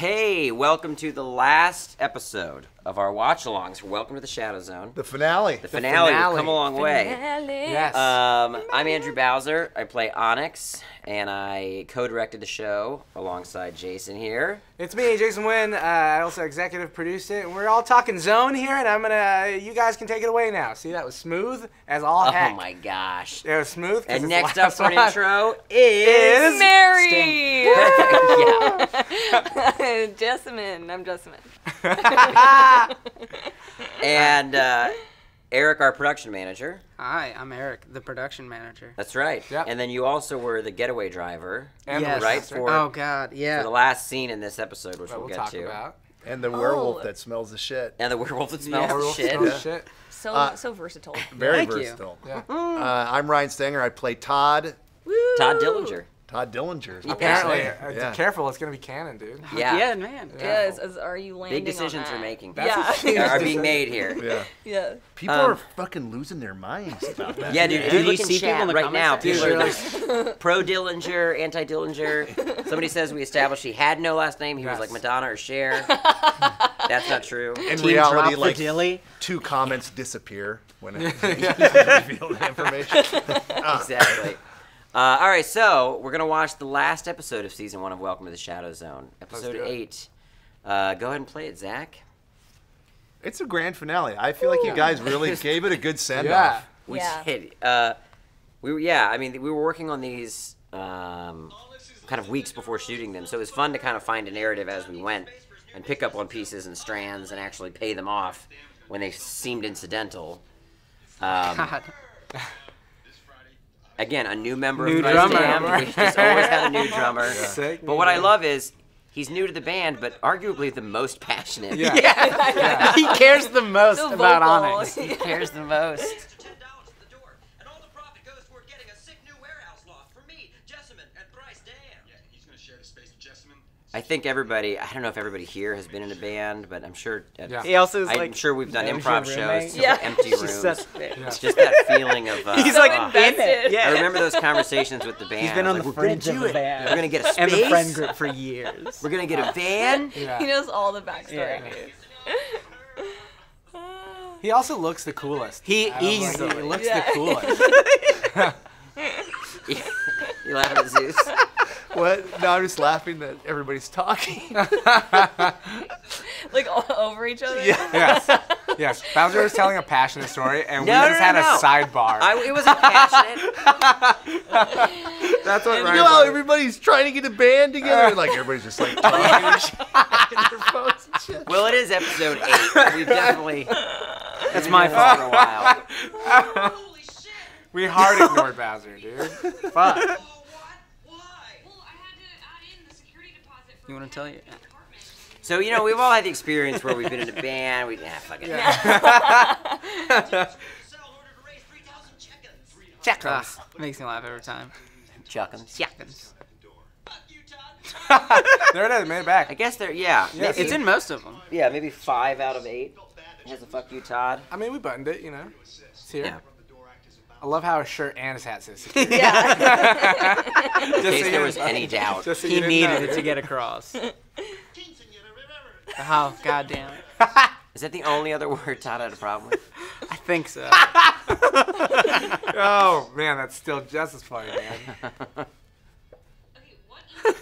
Hey, welcome to the last episode of our watch alongs. Welcome to the Shadow Zone. The finale. The finale, finale. come a long way. Yes. Um, I'm Andrew Bowser. I play Onyx, and I co-directed the show alongside Jason here. it's me, Jason Nguyen. Uh, I also executive produced it, and we're all talking zone here. And I'm gonna, you guys can take it away now. See, that was smooth as all Oh heck. my gosh! It was smooth. 'cause And next up for an intro is, Is- Mary! yeah, Jessamine. I'm Jessamine. and uh, Eric, our production manager. Hi, I'm Eric, the production manager. That's right. Yep. And then you also were the getaway driver And the Yes. right for, Oh God, for yeah. the last scene in this episode, which we'll, we'll get talk to. about. And the werewolf Oh. that smells the shit. And the werewolf that smells Yeah. of shit. smells shit. So Uh, so versatile. Very Thank you. versatile. Yeah. Uh, I'm Ryan Stanger. I play Todd. Todd Dillinger. Todd Dillinger. is Apparently, last uh, Yeah. careful. It's gonna be canon, dude. Yeah. Yeah, man. Yeah, is, is- are you landing Big decisions on are that? making. Yeah. are being made here. Yeah. yeah. People Um, are fucking losing their minds about that. Yeah, dude. Dude, if you you look see people in the right now, people are like pro Dillinger, anti Dillinger. Somebody says we established he had no last name. He was like Madonna or Cher. That's not true. In Team reality, like Dilly. two comments disappear when it reveal the information. exactly. Uh, all right, so we're gonna watch the last episode of season one of Welcome to the Shadow Zone, episode eight. Uh, go ahead and play it, Zach. It's a grand finale. I feel like you guys really gave it a good send Yeah. off. We Yeah. did. Uh, we were, yeah. I mean, we were working on these um, kind of weeks before shooting them, so it was fun to kind of find a narrative as we went and pick up on pieces and strands and actually pay them off when they seemed incidental. Um, God. Again, a new member New of Thrice drummer. Damned. We just always had a new drummer. Sick. But what I love is he's new to the band, but arguably the most passionate. Yeah. Yeah. he cares the most The about vocal. Onyx. he cares the most. I think everybody. I don't know if everybody here has been in a band, but I'm sure. Yeah. He also is I'm like. sure we've done improv shows, Yeah. empty rooms. such a. Yeah. Just that feeling of. Uh, He's like uh, invested. in it. Yeah. I remember those conversations with the band. He's been on like, the We're fringe of the band. We're gonna get a space. and the friend group for years. We're gonna get a van. Yeah. He knows all the backstory. Yeah. He also looks the coolest. He I don't easily- he looks Yeah. the coolest. you laughing at Zeus? What? No, I'm just laughing that everybody's talking. Like all over each other. yes. Yes. Bowser was telling a passionate story, and No, we no, just no, had no. a sidebar. I, it wasn't passionate. That's what you Ryan know how everybody's trying to get a band together? Like everybody's just like talking and shit in their phones and shit. Well, it is episode eight. We've definitely. That's my been fault. for a while. Holy shit! We hard ignored Bowser, dude. Fuck. Oh, what? Why? Well, I had to add in the security deposit for You wanna tell you? So you know, we've all had the experience where we've been in a band. We yeah, fuck it. Cell ordered to raise 3,000 chickens. Check Ah, makes me laugh every time. Chuck 'em. Seconds. Fuck you, Todd. There it is, made it back. I guess they're yeah. Yes. maybe- It's in most of them. Yeah, maybe five out of eight has a fuck you, Todd. I mean, we buttoned it, you know. It's here. Yeah. I love how his shirt and his hat says security. Yeah. Just In case so there was know. any doubt. Just so He needed know, it to get across. Oh, god damn it. Is that the only other word Todd had a problem with? I think so. Oh man, that's still just as funny, man. Okay, what is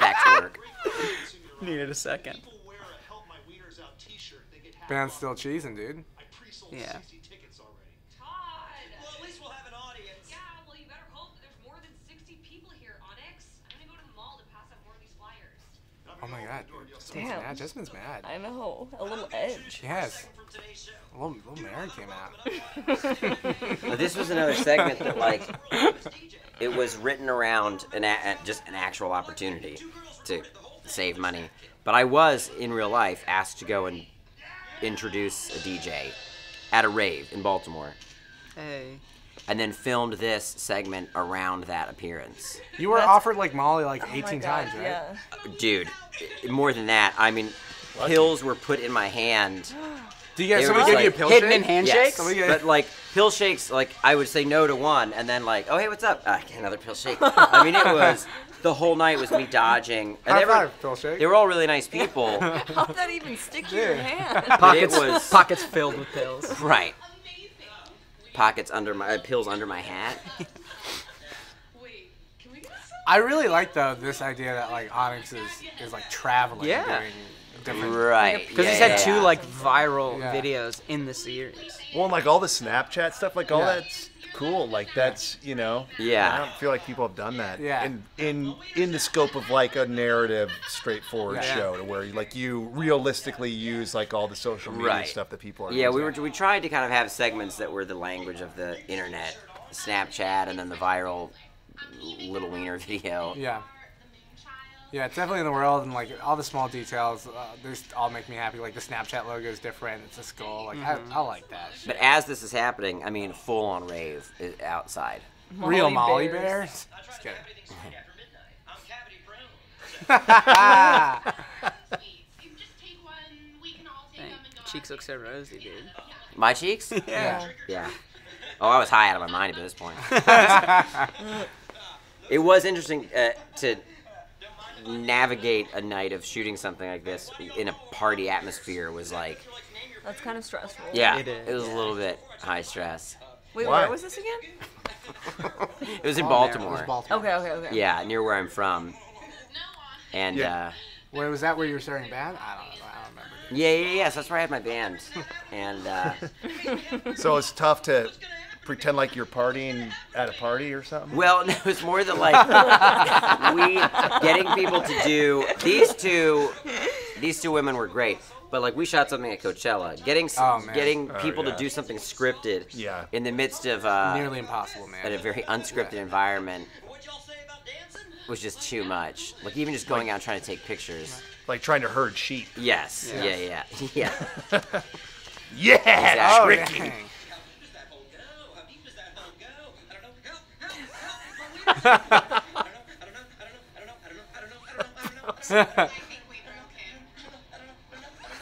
Back to work. Needed a second. People wear a Help My Wieners Out t-shirt, they get half Band's still cheesing, dude. Yeah. Oh my god. Jessamine's Damn. mad. Jessamine's mad. I know. A little edge. Yes. From today's show. A little, little Mary came out. But this was another segment that like it was written around an a- just an actual opportunity to save money. But I was in real life asked to go and introduce a DJ at a rave in Baltimore, Hey. And then filmed this segment around that appearance. You were That's- offered like Molly like Oh 18 God, times, right? Yeah. Dude, more than that, I mean, pills were put in my hand. Do you guys They somebody were give you a pill hidden shake? in handshakes? Yes, get- but like pill shakes, like I would say no to one, and then like, oh hey, what's up? Ah, get another pill shake. I mean, it was the whole night was me dodging. And High they were, five, Phil Shake. they were all really nice people. How'd that even stick to your hand? Pockets, was- pockets filled with pills. right. Pockets under my uh, pills under my hat. Wait, can we get some? I really like though this idea that like Onyx is is like traveling, Yeah. doing different. Right. Because yeah, he's had yeah, two yeah. like viral Yeah. videos in the series. Well, and, like all the Snapchat stuff, like all Yeah. that's cool. Like that's you know. Yeah. I don't feel like people have done that. Yeah. In in in the scope of like a narrative, straightforward Yeah. show, to where like you realistically use like all the social media Right. stuff that people are. Yeah, we were we tried to kind of have segments that were the language of the internet, Snapchat, and then the viral little wiener video. Yeah. Yeah, it's definitely in the world, and like all the small details, uh, they all make me happy. Like the Snapchat logo is different; it's a skull. Like I, I like that. Shit. But as this is happening, I mean, full on rave is outside. Real Molly bears. bears. Just kidding. keep everything after midnight. I'm cavity prone. You just take one, we can all take Dang, them and go cheeks look so rosy, dude. My cheeks? yeah. Yeah. Oh, I was high out of my mind at this point. it was interesting uh, to navigate a night of shooting something like this in a party atmosphere was like, That's kind of stressful. yeah, It is, it was a little bit high stress. Wait, Why? where was this again? It was in It Baltimore. was Baltimore. Okay, okay, okay. Yeah, near where I'm from. And Yeah. uh, Where was that? Where you were starting band? I don't know. I don't remember. yeah, yeah, yeah. So that's where I had my band. And uh, So it's tough to pretend like you're partying at a party or something. well, no, it was more than like we getting people to do these two. These two women were great, but like we shot something at Coachella. Getting Oh, getting Oh, people yeah. to do something scripted. Yeah. In the midst of uh, Nearly impossible, man. at a very unscripted environment What y'all say about dancing? was just too much. Like even just going out trying to take pictures. Like trying to herd sheep. Yes. Yeah. Yeah. Yeah. Yeah, Exactly. oh, tricky. dang.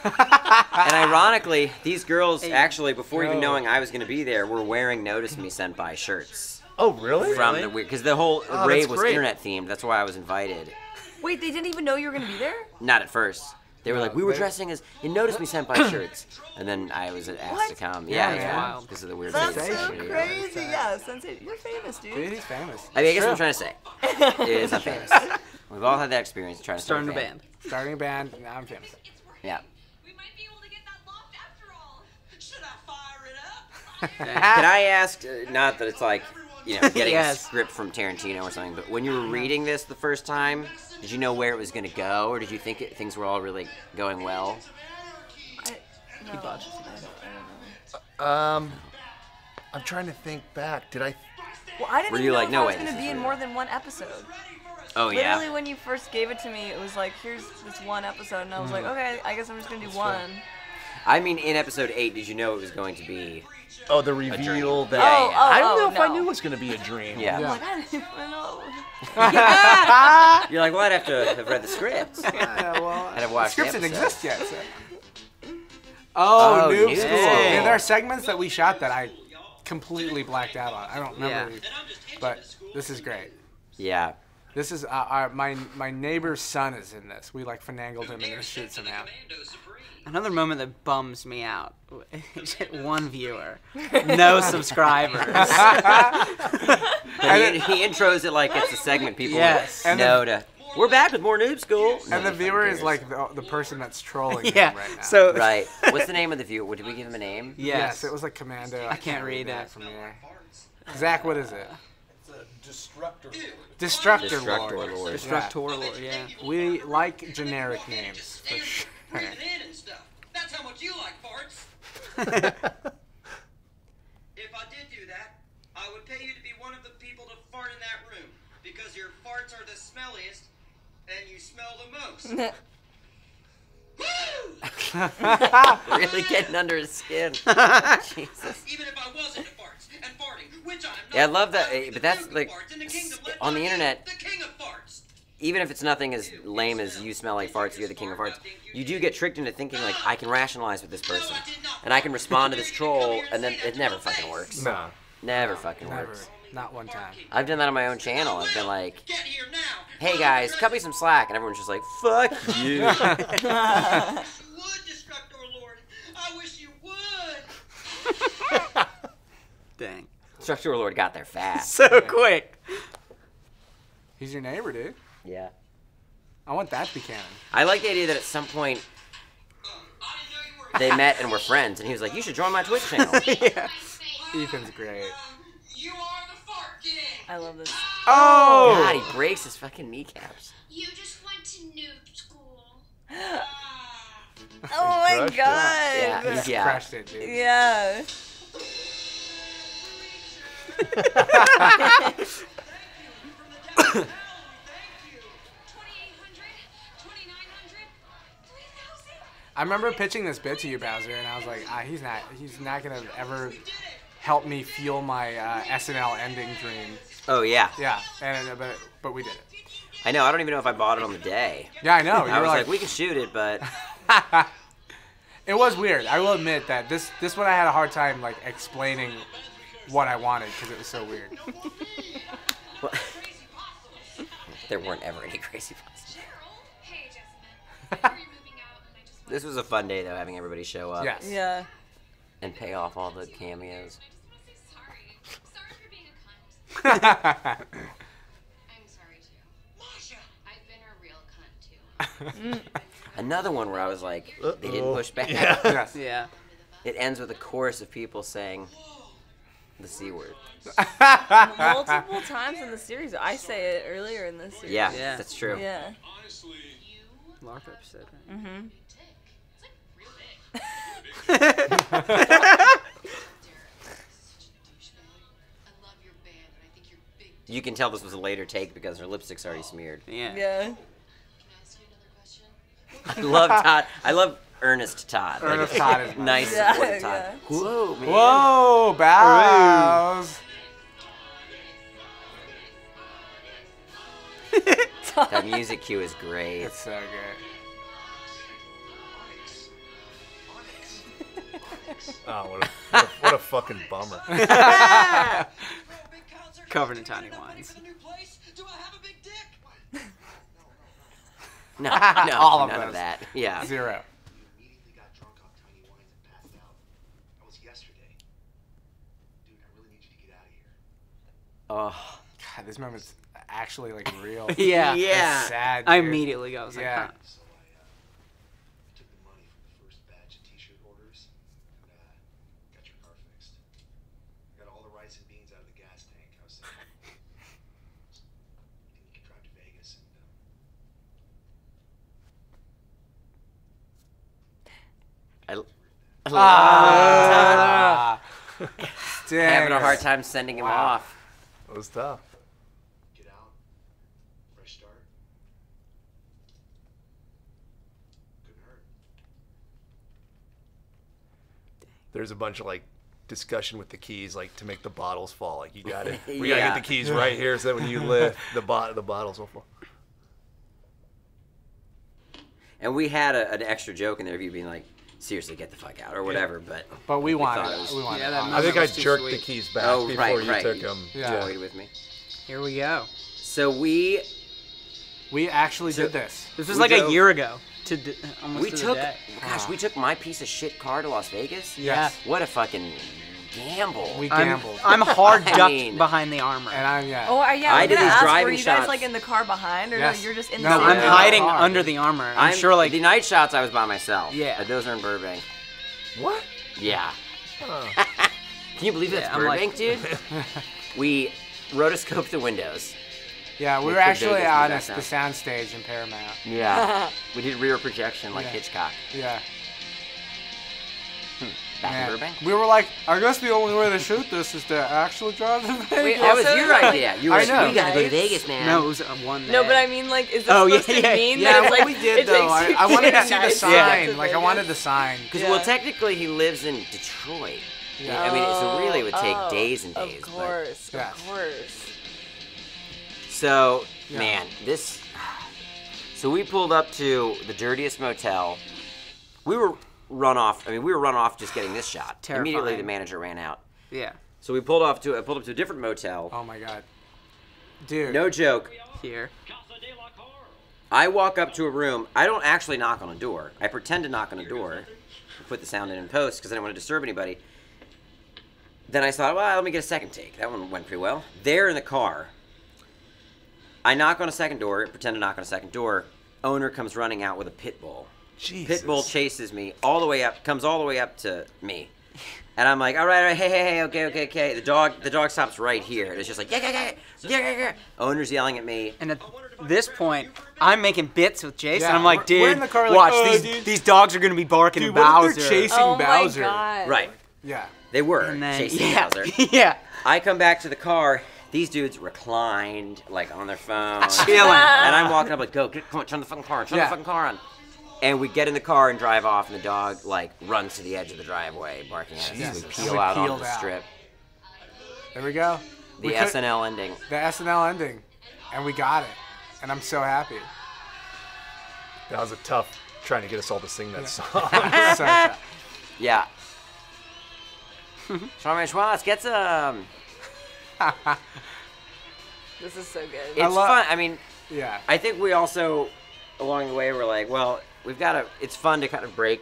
And ironically, these girls actually, before even knowing I was going to be there, were wearing "Notice Me" sent by shirts Oh, really? from the weird because the whole Oh, rave that's was great. internet themed. That's why I was invited. Wait, they didn't even know you were gonna be there? Not at first. They were like, we were they- dressing as. You noticed me sent by shirts, and then I was asked to come. Yeah, Yeah, man. yeah, Wild. because of the weird That's things. so crazy. Yeah, Sensei, you're famous, Dude, dude. he's famous. I mean, I guess what I'm trying to say is I'm famous. We've all had that experience trying to start Starting a band. Starting a band, now I'm famous. It's working. Yeah. We might be able to get that loft after all. Should I fire it up? Can I ask? Uh, not that it's like, you know, getting a script from Tarantino or something, but when you were reading this the first time, did you know where it was going to go, or did you think it, things were all really going well? I, no. I don't know. Um, I'm trying to think back. Did I? Well, I didn't Were you know like, no I was gonna be in more than one episode. Oh Literally, yeah. when you first gave it to me, it was like, here's this one episode, and I was like, okay, I guess I'm just gonna do one. I mean, in episode eight, did you know it was going to be? Oh, the reveal that. Yeah, Oh, yeah. oh, I don't know oh, if I knew it was going to be a dream. Yeah. I'm like, I didn't even know. You're like, well, I'd have to have read the script. Yeah, well, I'd have the watched script the didn't exist yet. So. Oh, Oh, Noob Noob School. School. Yeah, there are segments that we shot that I completely blacked out on. I don't remember, Yeah. these, but this is great. Yeah. This is uh, our, my my neighbor's son is in this. We like finagled him into the shoot somehow. Commando Supreme. Another moment that bums me out. One viewer, no subscribers. And he, he intros it like it's a segment people Yes. And know to. We're back with more Noob School. And the viewer is like the, the person that's trolling him yeah. right now. So Right. What's the name of the viewer? Did we give him a name? yes, yes, it was like Commando. I can't read that it. from here. Zach, what is it? Destructor. Destructor, Destructor Lord. Lord. Destructor Lord. Yeah. We like generic names for sure. Breathing in and stuff. That's how much you like farts. If I did do that, I would pay you to be one of the people to fart in that room because your farts are the smelliest and you smell the most. Woo! Really getting under his skin. Jesus. Even if I was into farts and farting, which I'm not. Yeah, I love that, I would eh, be but that's, like, in the kingdom on the internet- The king of farts. Even if it's nothing as lame as you smell like farts, you're the king of farts. You do get tricked into thinking like I can rationalize with this person, and I can respond to this troll, and then it never fucking works. Nah. Never fucking Never. works. Not one time. I've done that on my own channel. I've been like, Get here now hey guys, cut me some slack, and everyone's just like, fuck you. You Destructor Lord. I wish you would. Dang. Structural Lord got there fast. So quick. He's your neighbor, dude. Yeah. I want that to be canon. I like the idea that at some point I didn't know you were. they met and were friends, and he was like, you should join my Twitch channel. yeah. Ethan's great. You are the fart. I love this. Oh. God, he breaks his fucking kneecaps. You just went to noob school. Oh my crushed it. god. Yeah, he's, yeah. Crushed it, dude. Yeah. I remember pitching this bit to you, Bowser, and I was like, ah, he's not, he's not gonna ever help me fuel my uh, SNL ending dream. Oh, yeah. Yeah, and uh, but but we did it. I know, I don't even know if I bought it on the day. Yeah, I know. You I was like, like, we can shoot it, but it was weird. I will admit that this this one I had a hard time like explaining what I wanted because it was so weird. there weren't ever any crazy puns. This was a fun day, though, having everybody show up Yes. Yeah. and pay off all the cameos. I just want to say sorry. Sorry for being a cunt. I'm sorry too. Masha. I've been a real cunt too. Another one where I was like, they didn't push back. yes. Yeah. It ends with a chorus of people saying the C word. Multiple times in the series. I say it earlier in the series. Yeah, Yeah. that's true. Yeah. Lockup said. Mm-hmm. I love your band, and I think you're big. You can tell this was a later take because her lipstick's already smeared. Yeah. Yeah. I ask you another question? I love Todd. I love Earnest Todd. Like, Earnest Todd is my nice, Yeah, supportive Todd. yeah. Whoa, man. Whoa, Bows. That music cue is great. It's so good. Oh, what a, what a, what a fucking bummer. For a big concert? Covered in tiny wines. for the new place? Do I have a big dick? No, no, All of none those. of that. Yeah. Zero. immediately got drunk off tiny wines and passed out. That was yesterday. Dude, I really need you to get out of here. Oh, God, this moment's actually like real. Yeah. Yeah. It's sad. I dude. immediately go. I was like, Yeah. huh. So I uh, took the money from the first batch of t-shirt orders and uh, got your car fixed. I got all the rice and beans out of the gas tank. I was saying, you can drive to Vegas and um, I, I love Ah. Dang. Having a hard time sending him Wow. off. It was tough. get out, fresh start. Couldn't hurt. There's a bunch of like discussion with the keys, like to make the bottles fall. Like you got it. We gotta Yeah. get the keys right here, so that when you lift, the bot the bottles will fall. And we had a, an extra joke in there of you being like, seriously, get the fuck out or whatever. But But we wanted. thought it was- we wanted. Yeah, that. I think I was too jerked the keys back oh, before right, you right. took them. Yeah. toyed with me. Here we go. So we We actually So- did this. This was like drove- a year ago. To d- uh, almost we to the took day. gosh, we took my piece of shit car to Las Vegas. Yes. What a fucking gamble. We I'm, gambled. I'm hard I ducked mean- behind the armor. and I'm yeah. Oh, I- yeah. I, I did gonna these ask, were driving you guys shots. like in the car behind, or Yes. no, you're just in No, the we're I'm in seat? the hiding car. under the armor. I'm, I'm sure like the night shots. I was by myself. Yeah. But those are in Burbank. What? Yeah. Can you believe that's Yeah, I'm like- Burbank, dude? we rotoscoped the windows. Yeah, we were actually on the a, the background. soundstage in Paramount. Yeah. we did rear projection like Yeah. Hitchcock. Yeah. Back Man. in Burbank. We were like, I guess the only way to shoot this is to actually drive to Vegas. Wait, That was your idea. You were I like, know. we gotta go to Vegas, man. no, it was uh, one. No, but I mean, like, is this Oh, yeah, supposed to yeah, mean yeah, that it's what like we did it though, I, takes you I wanted to see the sign. get Like I wanted the sign. Because Yeah. well, technically he lives in Detroit. Yeah. I mean, so really it would take Oh, days and days. Of but- course, Yeah. of course. So, Yeah. man, this. So we pulled up to the dirtiest motel. We were run off. I mean, we were run off just getting this shot. Immediately, the manager ran out. yeah, So we pulled off to. I pulled up to a different motel. Oh my god, dude. No joke. here. I walk up to a room. I don't actually knock on a door. I pretend to knock on a door. Put the sound in in post because I didn't want to disturb anybody. Then I thought, well, let me get a second take. That one went pretty well. There in the car, I knock on a second door, pretend to knock on a second door. Owner comes running out with a pit bull. Jesus. Pit bull chases me all the way up, comes all the way up to me. And I'm like, all right, all right, hey, hey, hey, okay, okay, okay. The dog, the dog stops right here. And it's just like, yeah, yeah, yeah, yeah, yeah, yeah. Owner's yelling at me. And at this point, I'm making bits with Jason. Yeah, I'm like, we're- we're dude, in the car like, watch "Oh, these dude." these dogs are gonna be barking Dude, at what if Bowser. they're chasing oh Bowser? my god. Right. Yeah. They were and then chasing yeah, Bowser. yeah, I come back to the car. These dudes reclined, like on their phone. chilling. and I'm walking up like, go, get, come on, turn the fucking car on, turn Yeah. the fucking car on. And we get in the car and drive off, and the dog like runs to the edge of the driveway, barking at us. Jesus. We peel we out onto peeled the out. strip. There we go. The We could- SNL ending. The SNL ending, and we got it, and I'm so happy. That was a tough trying to get us all to sing that song. so tough. Yeah. Charmaine Schwartz gets um. This is so good. It's lo- fun. I mean, yeah. I think we also, along the way, we're like, well, we've got to. It's fun to kind of break,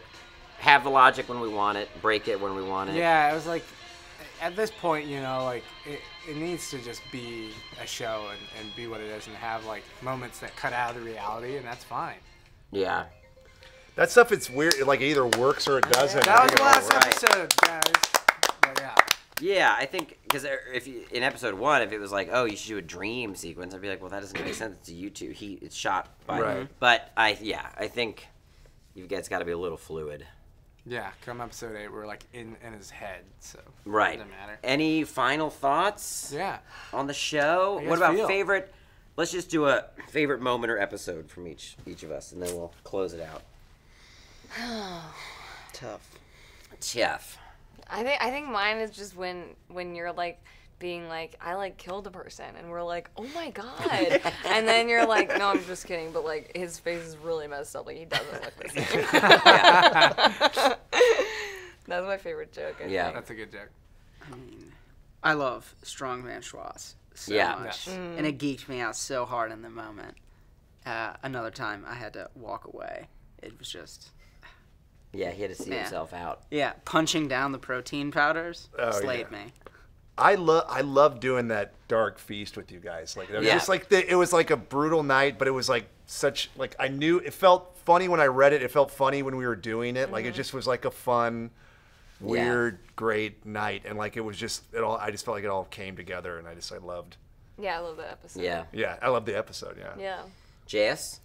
have the logic when we want it, break it when we want it. Yeah, it was like, at this point, you know, like it, it needs to just be a show and, and be what it is, and have like moments that cut out of the reality, and that's fine. Yeah. that stuff, it's weird. It like either works or it doesn't. That was the last works. episode, guys. But yeah. Yeah, I think because if you, in episode one, if it was like, oh, you should do a dream sequence, I'd be like, well, that doesn't make sense to you two. He it's shot by. Right. Mm-hmm. But I yeah, I think you guys got to be a little fluid. Yeah, come episode eight, we're like in in his head, so Right. doesn't matter. Any final thoughts Yeah, on the show? What about feel? favorite? Let's just do a favorite moment or episode from each each of us, and then we'll close it out. Tough. Jeff. I think I think mine is just when when you're like being like I like killed a person and we're like oh my god and then you're like no I'm just kidding but like his face is really messed up like he doesn't look the same. That's my favorite joke. I Yeah. think. that's a good joke. I mean, I love Strongman Schwartz so Yeah. much, Yes. and it geeked me out so hard in the moment. Uh, another time, I had to walk away. It was just Yeah, he had to see Yeah. himself out. yeah, punching down the protein powders Oh, slayed yeah. me. I love I love doing that dark feast with you guys. Like it was Yeah. just like the, it was like a brutal night, but it was like such like I knew it felt funny when I read it. It felt funny when we were doing it. Like it mm-hmm. just was like a fun, weird, great night, and like it was just it all. I just felt like it all came together, and I just I loved. Yeah, I love that episode. Yeah. Yeah, I loved the episode. Yeah. Yeah. Jess.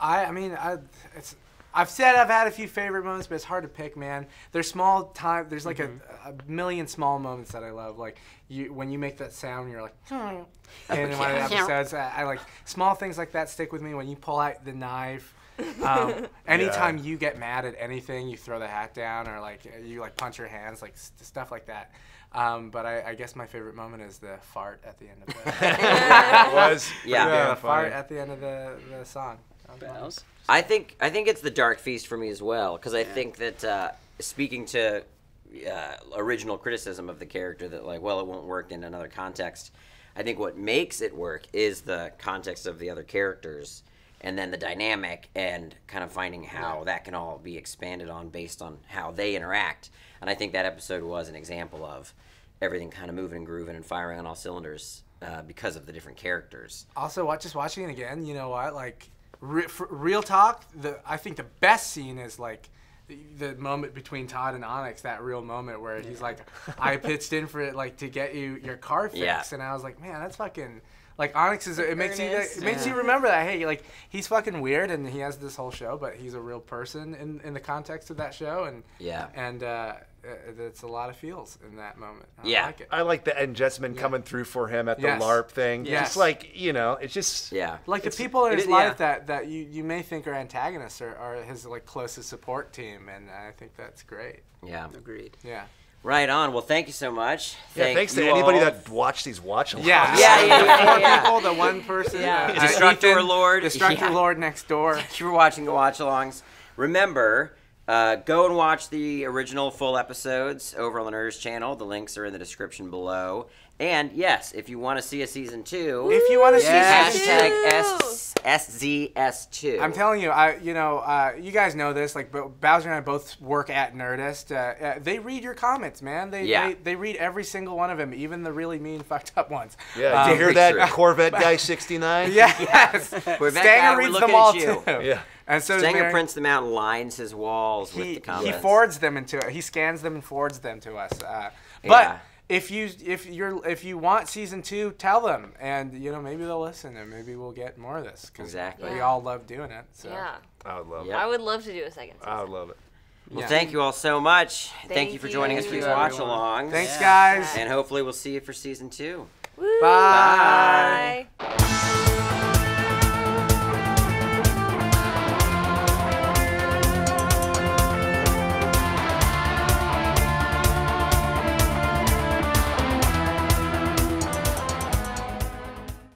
I I mean I it's I've said I've had a few favorite moments, but it's hard to pick, man. There's small time. There's like a, a million small moments that I love. Like you when you make that sound, you're like, hmm. and in one of the episodes, I, I like small things like that stick with me. When you pull out the knife. Um, anytime you get mad at anything, you throw the hat down, or like you like punch your hands, like s- stuff like that. Um, but I, I guess my favorite moment is the fart at the end of the It was. Yeah. pretty yeah, the fart at the end of the, the song. That was fun. Bells. I think I think it's the Dark Feast for me as well because I think that uh, speaking to uh, original criticism of the character that like well it won't work in another context. I think what makes it work is the context of the other characters and then the dynamic and kind of finding how that can all be expanded on based on how they interact. And I think that episode was an example of everything kind of moving and grooving and firing on all cylinders uh, because of the different characters. Also, just watching it again. You know what? Like, re- real talk. The I think the best scene is like the, the moment between Todd and Onyx. That real moment where he's like, "I pitched in for it, like to get you your car fixed," Yeah. and I was like, "Man, that's fucking." Like Onyx is, it makes you, Earnest. it makes you remember that. Hey, like he's fucking weird, and he has this whole show, but he's a real person in, in the context of that show, and Yeah. and uh, it's a lot of feels in that moment. I Yeah. like it. I like the and Jessamine coming through for him at the Yes. LARP thing. Yes. Just like you know, it's just Yeah. like the people in his is- life yeah. that, that you, you may think are antagonists are, are his like closest support team and I think that's great. Yeah. Agreed. Yeah. Right on. Well, thank you so much. yeah. Thank thanks to anybody all. that watched these watch alongs. Yeah. Yeah, yeah, yeah, Four yeah. people, the one person. Yeah. uh, Destructor Ethan, Lord. Destructor Yeah. Lord next door. Thank you for watching the watch alongs. Remember Uh, go and watch the original full episodes over on the Nerdist channel. The links are in the description below. And yes, if you want to see a season two, If you want to Yes. see season two, hashtag S- SZS2. I'm telling you, I you know, uh, you guys know this. Like Bo- Bowser and I both work at Nerdist. Uh, uh, they read your comments, man. They, Yeah. they they read every single one of them, even the really mean, fucked up ones. Yeah, Um, did you hear Very that true. Corvette guy 69? Yes. Corvette Stanger guy, we're reads looking them all at you. too. Yeah. And so does Stanger Mary- prints them out and lines his walls with he, the comments. he forwards them into it. He scans them and forwards them to us. Uh, but Yeah. If you if you're if you want season two, tell them, and you know maybe they'll listen, and maybe we'll get more of this. 'cause Exactly. We Yeah. all love doing it. So. Yeah. I would love Yep. I would love to do a second season. I would love it. Well, Yeah. thank you all so much. Thank, Thank you for joining us for these watch everyone. alongs. Thanks, Yeah. guys. And hopefully we'll see you for season two. Woo. Bye. Bye.